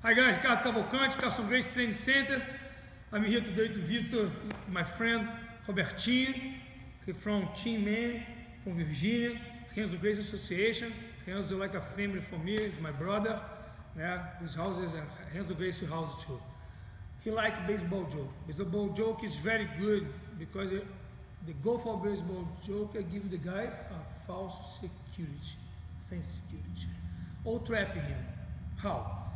Hi guys, Ricardo Cavalcante, Carson Grace Training Center. I'm here today to visit my friend Robertinho, from Team Man, from Virginia, Renzo Grace Association. Renzo like a family for me, it's my brother. Yeah, this house is a Renzo Grace house too. He like baseball joke. Baseball joke is very good because it, the goal for baseball joke I give the guy a false security, sense security, or trap him. How?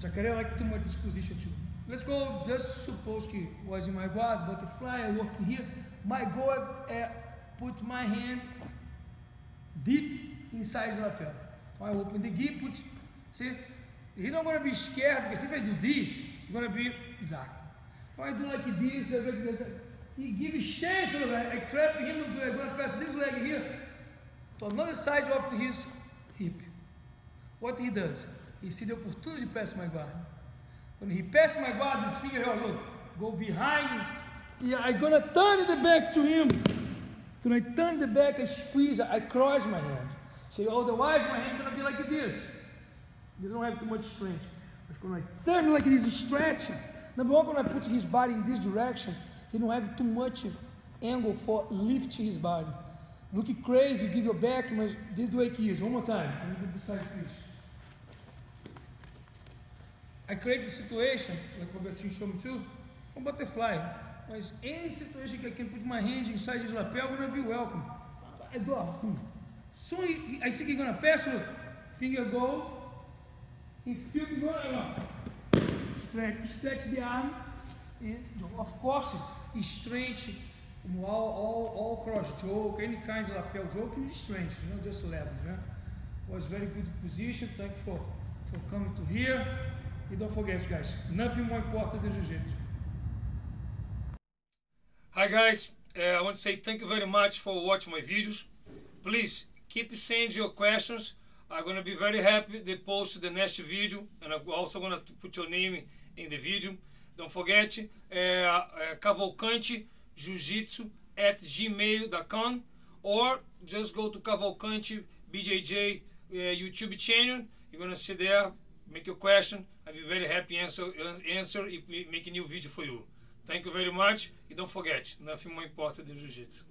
Jacaré like too much disposition too. Let's go, just suppose que was in my guard, butterfly, I work here. My goal é eh, put my hand deep inside the lapel. I open the gap, put, see, he's not to be scared because if I do this, he's to be exact. So I do like this, like this. He give gives chance, I trap him, I'm to pass this leg here to another side of his hip. What he does, he see the opportunity to pass my guard. When he pass my guard, this finger, oh, look, go behind. Yeah, I'm gonna turn the back to him. When I turn the back and squeeze, I cross my hand. So otherwise, my hand's gonna be like this. This don't have too much strength. But when I turn like this, stretch. Number one, when I put his body in this direction, he don't have too much angle for lifting his body. Look crazy, you give your back, but this way is. One more time. Please. I create the situation, like Robertinho showed me too, from butterfly. Mas any situation I can put my hand inside his lapel, I'm gonna be welcome. I do a So he, I think he's gonna pass, look. Finger go, he feel me going, stretch, stretch the arm, and of course, strength, all, all, all cross joke, any kind of lapel joke is strength, not just levels. Né? Was very good position. Thank you for, for coming to here. And don't forget, guys, nothing more important than Jiu-Jitsu. Hi, guys. Uh, I want to say thank you very much for watching my videos. Please keep sending your questions. I'm to be very happy to post the next video. And I'm also to put your name in the video. Don't forget, uh, uh, Cavalcante Jiu-Jitsu at gmail.com or just go to Cavalcante BJJ uh, YouTube channel. You're to see there, make your question. I'll be very happy answer answer e make a new video for you. Thank you very much. E don't forget, nothing more important than jiu-jitsu.